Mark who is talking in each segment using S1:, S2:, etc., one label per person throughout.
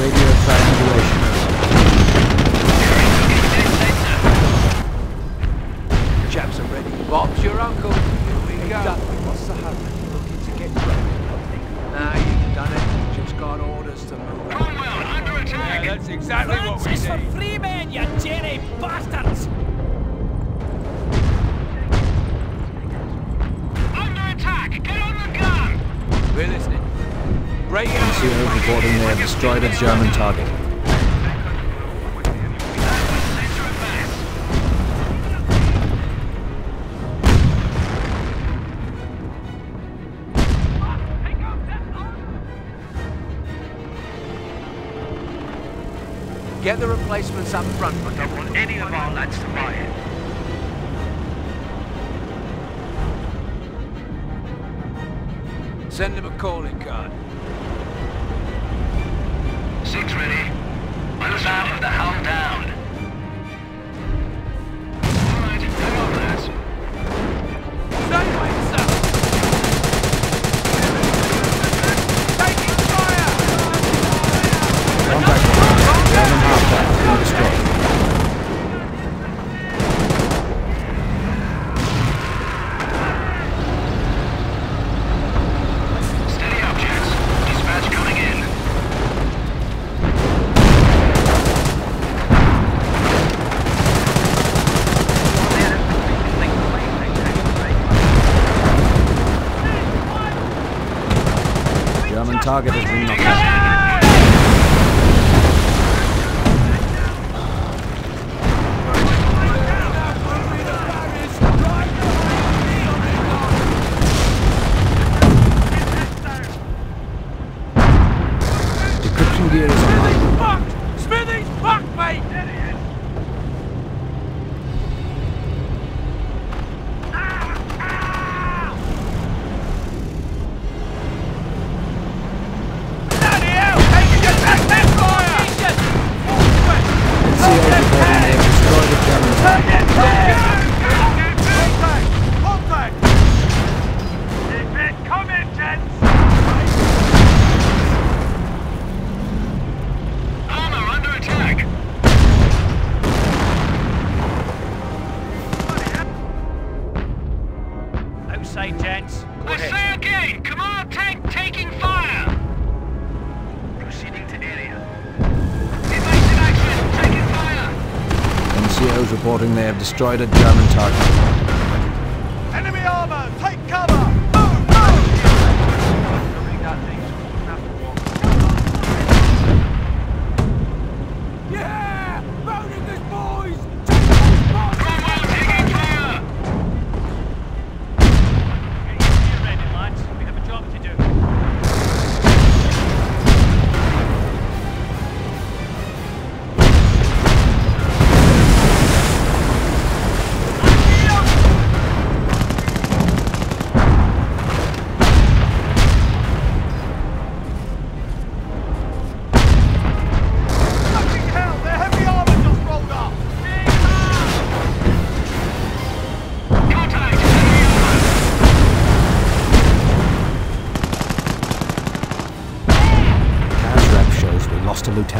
S1: radio silence. destroyed a German target.
S2: Get the replacements up front,
S3: but don't want any of our lads to buy it.
S2: Send him a calling card.
S3: Move out of the hull down.
S1: destroyed a German target.
S3: to
S1: Lieutenant.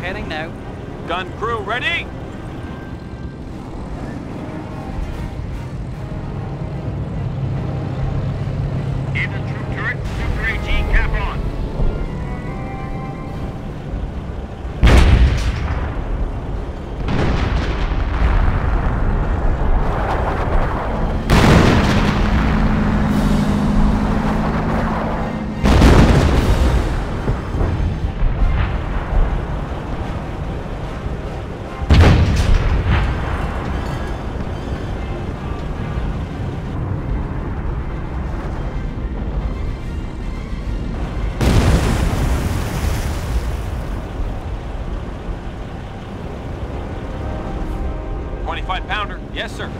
S4: Heading now.
S2: Gun crew ready?
S5: Sir.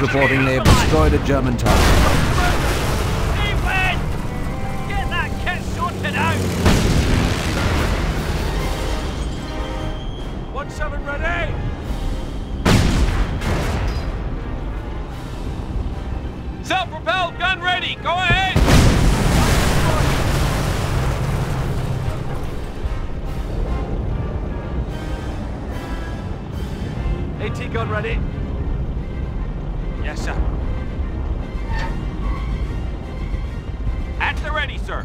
S4: reporting they have destroyed a German target.
S5: Yes, sir. At the ready, sir.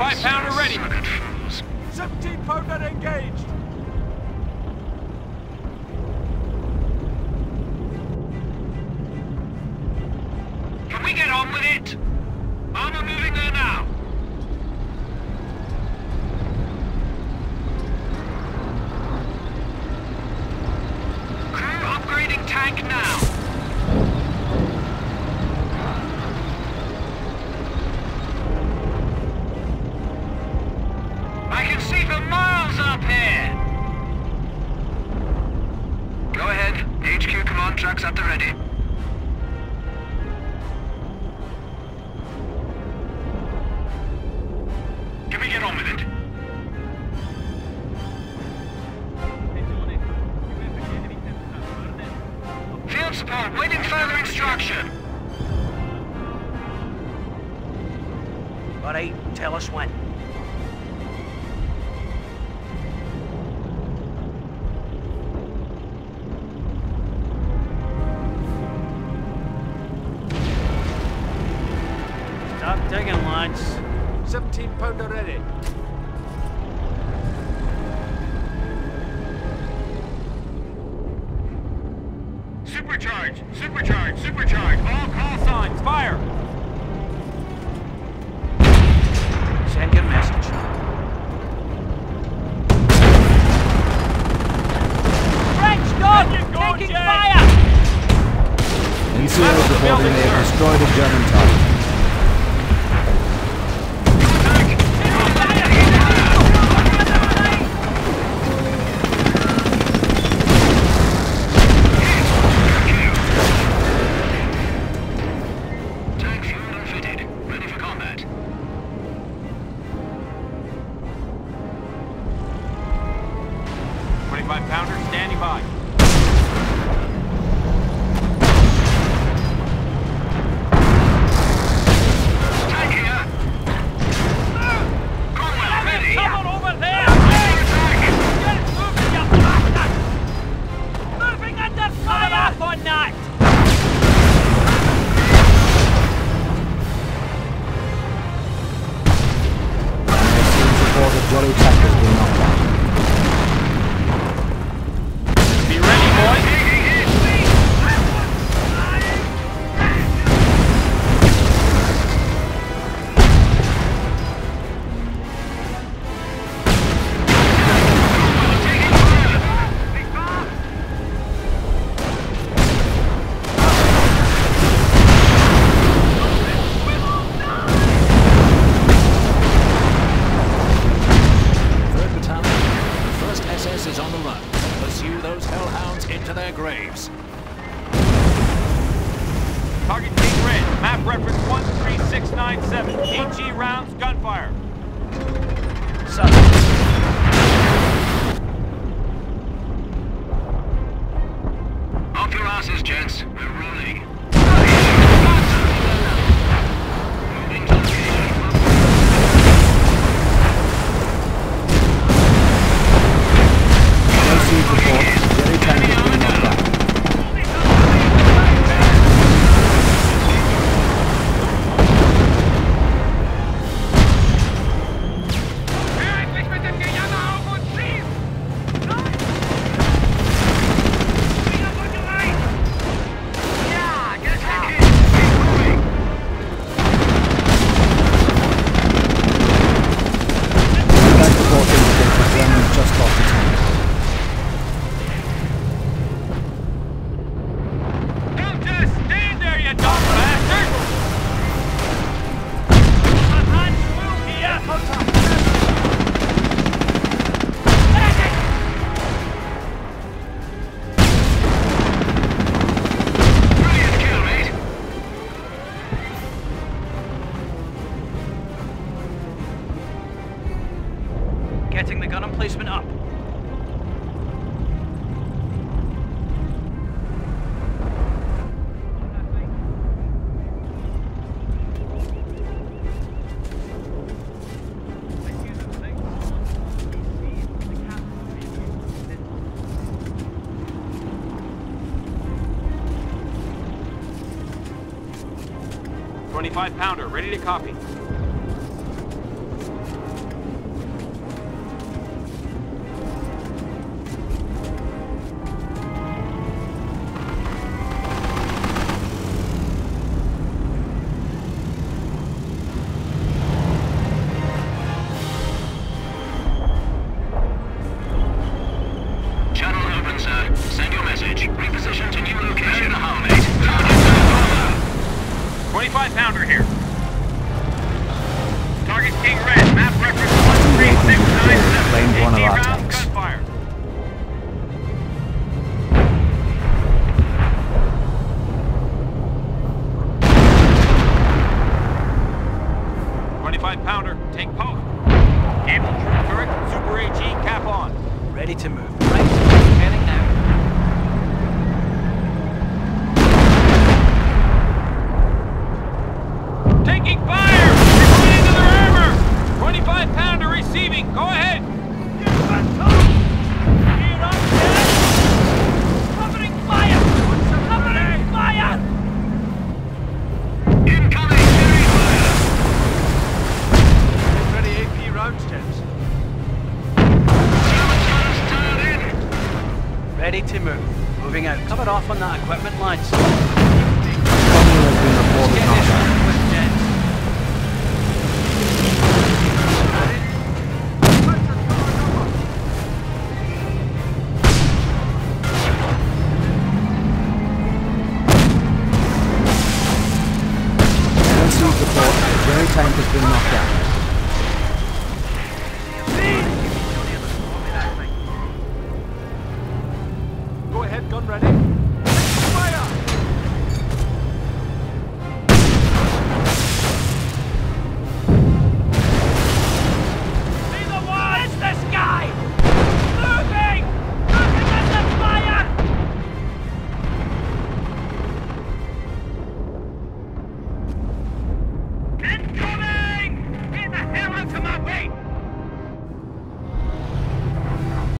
S5: Five pounder
S3: ready.
S5: Seventeen pounder
S3: engaged.
S2: contracts at the ready.
S3: I'm taking lunch. 17 pound already.
S2: Supercharge, supercharge, supercharge.
S5: All call signs, fire.
S1: Send your message.
S3: French NCO
S4: is reporting they have destroyed a German target.
S6: Silva. Pursue those hellhounds into their graves.
S5: Target team red. Map reference 13697. EG rounds, gunfire.
S1: Southern.
S5: 25 pounder, ready to copy. 13697.
S4: one of
S5: 18
S4: our
S1: the
S4: only has been knocked
S1: out.